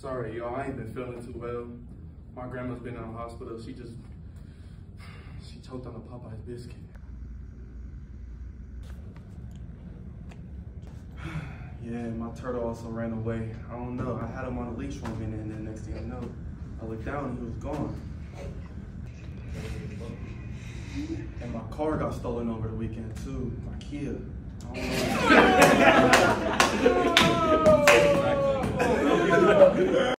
Sorry, y'all. I ain't been feeling too well. My grandma's been in the hospital. She just she choked on a Popeye's biscuit. yeah, my turtle also ran away. I don't know. I had him on a leash one minute, and then next thing I know, I looked down and he was gone. And my car got stolen over the weekend too. My Kia.